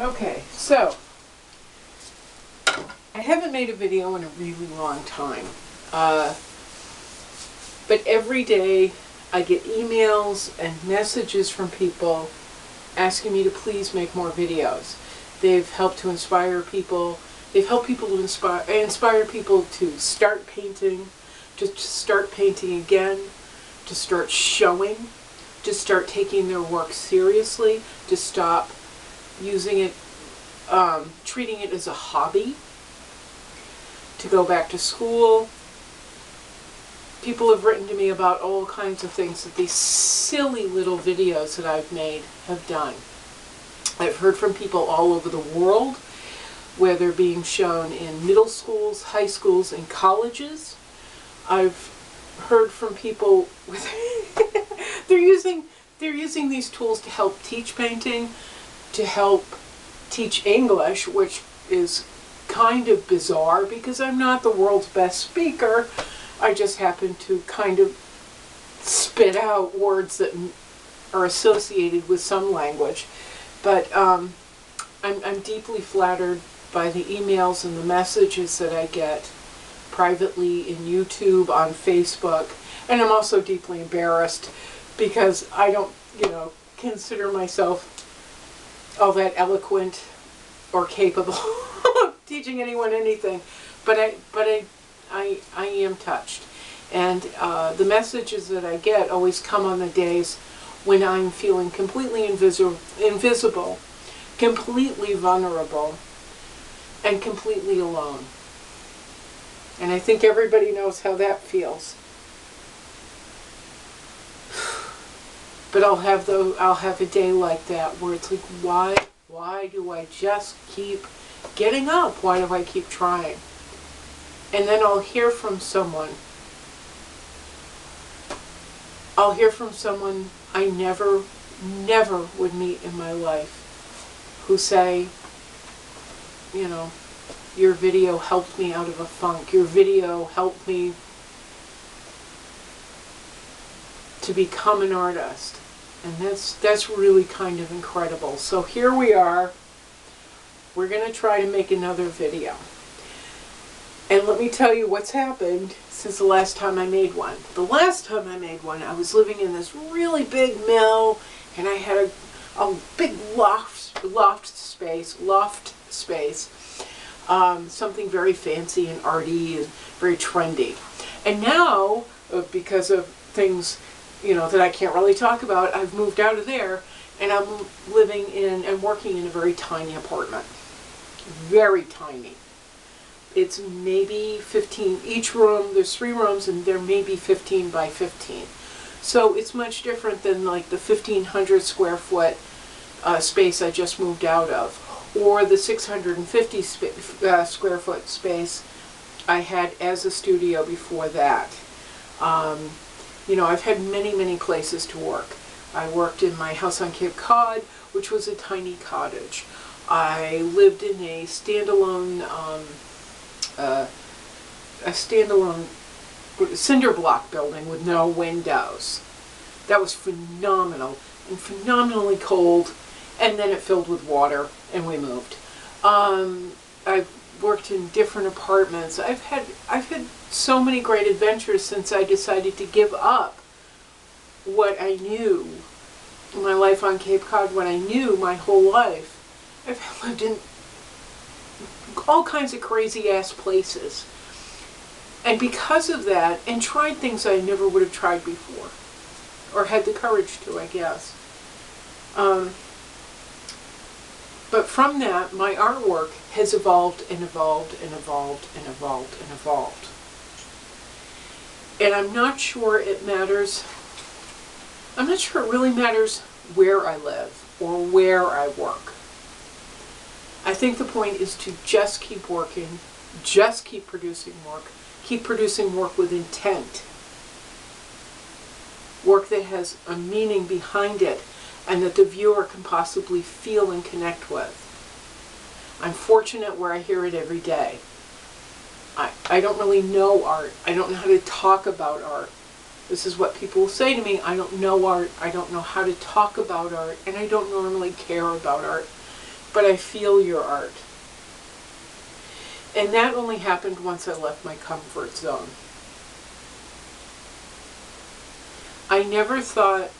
Okay, so I haven't made a video in a really long time. Uh, but every day I get emails and messages from people asking me to please make more videos. They've helped to inspire people. They've helped people to inspire inspire people to start painting, to start painting again, to start showing, to start taking their work seriously, to stop using it, um, treating it as a hobby, to go back to school. People have written to me about all kinds of things that these silly little videos that I've made have done. I've heard from people all over the world where they're being shown in middle schools, high schools, and colleges. I've heard from people with they're using they're using these tools to help teach painting, to help teach English, which is kind of bizarre because I'm not the world's best speaker. I just happen to kind of spit out words that are associated with some language. But um, I'm, I'm deeply flattered by the emails and the messages that I get privately in YouTube, on Facebook, and I'm also deeply embarrassed because I don't, you know, consider myself all that eloquent or capable of teaching anyone anything. But I, but I, I, I am touched. And uh, the messages that I get always come on the days when I'm feeling completely invisible, invisible, completely vulnerable, and completely alone. And I think everybody knows how that feels. But I'll have the I'll have a day like that where it's like why why do I just keep getting up? Why do I keep trying? And then I'll hear from someone. I'll hear from someone I never never would meet in my life who say, you know, your video helped me out of a funk. Your video helped me to become an artist. And that's, that's really kind of incredible. So here we are. We're going to try to make another video. And let me tell you what's happened since the last time I made one. The last time I made one, I was living in this really big mill, and I had a, a big loft, loft space, loft space, um, something very fancy and arty and very trendy. And now, uh, because of things you know, that I can't really talk about, I've moved out of there and I'm living in and working in a very tiny apartment. Very tiny. It's maybe 15, each room, there's three rooms and there may be 15 by 15. So it's much different than like the 1500 square foot uh, space I just moved out of or the 650 uh, square foot space I had as a studio before that. Um, you know, I've had many, many places to work. I worked in my house on Cape Cod, which was a tiny cottage. I lived in a standalone, um, uh, a standalone cinder block building with no windows. That was phenomenal and phenomenally cold, and then it filled with water, and we moved. Um, I've worked in different apartments. I've had I've had so many great adventures since I decided to give up what I knew. My life on Cape Cod, what I knew my whole life. I've lived in all kinds of crazy ass places. And because of that, and tried things I never would have tried before. Or had the courage to, I guess. Um, but from that, my artwork has evolved and evolved and evolved and evolved and evolved. And I'm not sure it matters, I'm not sure it really matters where I live or where I work. I think the point is to just keep working, just keep producing work, keep producing work with intent. Work that has a meaning behind it and that the viewer can possibly feel and connect with. I'm fortunate where I hear it every day. I, I don't really know art. I don't know how to talk about art. This is what people say to me. I don't know art. I don't know how to talk about art. And I don't normally care about art. but I feel your art. And that only happened once I left my comfort zone. I never thought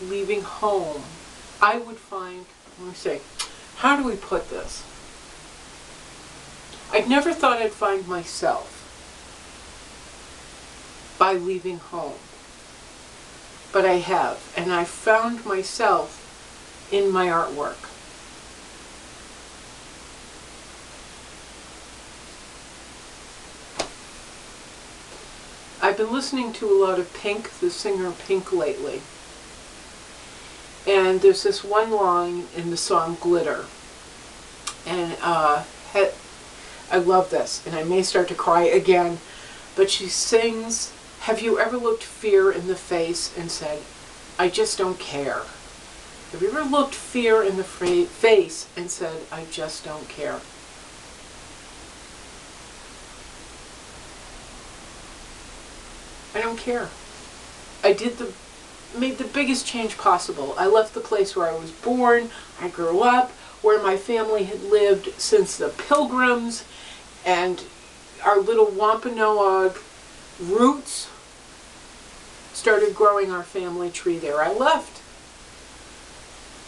leaving home I would find, let me say, how do we put this? I never thought I'd find myself by leaving home. But I have, and I found myself in my artwork. I've been listening to a lot of Pink, the singer Pink lately. And there's this one line in the song Glitter. And uh, I love this, and I may start to cry again, but she sings, Have you ever looked fear in the face and said, I just don't care? Have you ever looked fear in the face and said, I just don't care? I don't care. I did the, made the biggest change possible. I left the place where I was born, I grew up, where my family had lived since the pilgrims, and our little Wampanoag roots started growing our family tree there. I left.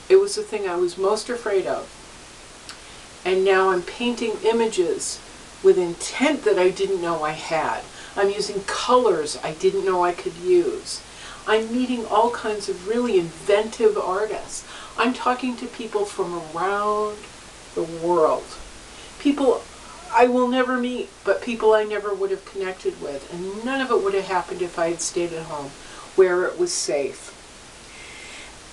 It was the thing I was most afraid of. And now I'm painting images with intent that I didn't know I had. I'm using colors I didn't know I could use. I'm meeting all kinds of really inventive artists. I'm talking to people from around the world. People I will never meet, but people I never would have connected with. And none of it would have happened if I had stayed at home, where it was safe.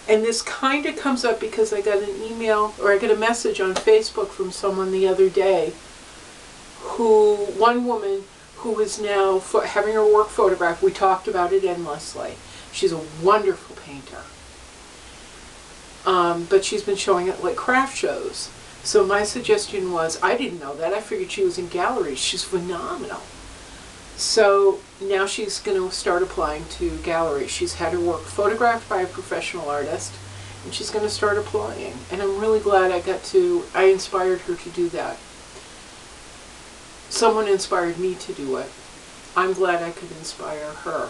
And this kind of comes up because I got an email, or I got a message on Facebook from someone the other day, who, one woman who is now having her work photographed, we talked about it endlessly. She's a wonderful painter. Um, but she's been showing at like craft shows. So my suggestion was, I didn't know that. I figured she was in galleries. She's phenomenal. So now she's going to start applying to galleries. She's had her work photographed by a professional artist, and she's going to start applying. And I'm really glad I got to, I inspired her to do that. Someone inspired me to do it. I'm glad I could inspire her.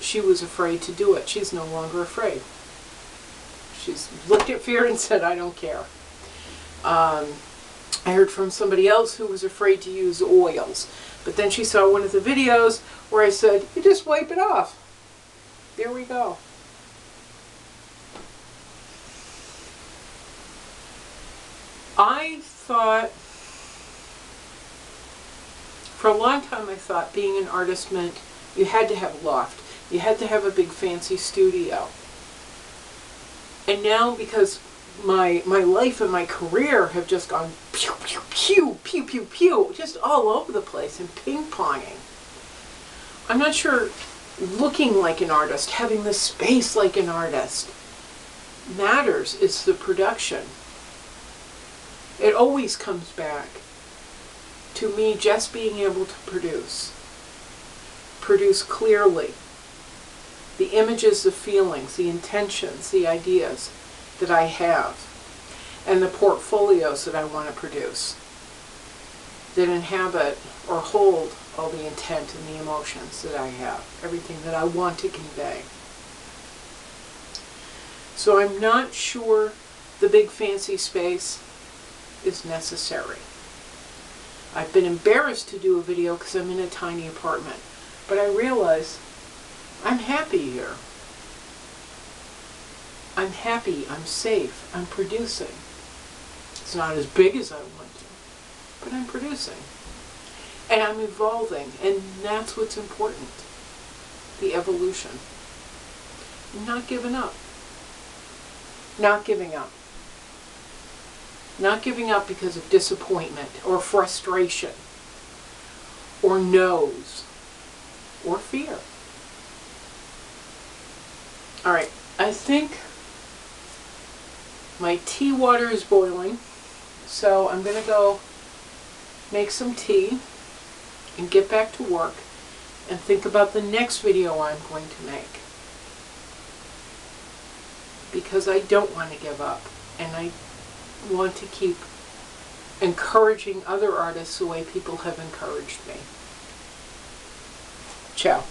She was afraid to do it. She's no longer afraid. She's looked at fear and said, I don't care. Um, I heard from somebody else who was afraid to use oils. But then she saw one of the videos where I said, you just wipe it off. There we go. I thought, for a long time I thought being an artist meant you had to have a loft. You had to have a big fancy studio. And now because my my life and my career have just gone pew pew pew pew pew pew just all over the place and ping ponging. I'm not sure looking like an artist, having the space like an artist matters. It's the production. It always comes back to me just being able to produce. Produce clearly the images, the feelings, the intentions, the ideas that I have and the portfolios that I want to produce that inhabit or hold all the intent and the emotions that I have, everything that I want to convey. So I'm not sure the big fancy space is necessary. I've been embarrassed to do a video because I'm in a tiny apartment, but I realize I'm happy here. I'm happy, I'm safe, I'm producing. It's not as big as I want to, but I'm producing. And I'm evolving, and that's what's important. The evolution. Not giving up. Not giving up. Not giving up because of disappointment or frustration or no's or fear. All right, I think my tea water is boiling, so I'm going to go make some tea and get back to work and think about the next video I'm going to make. Because I don't want to give up. And I want to keep encouraging other artists the way people have encouraged me. Ciao.